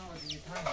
那了几趟了，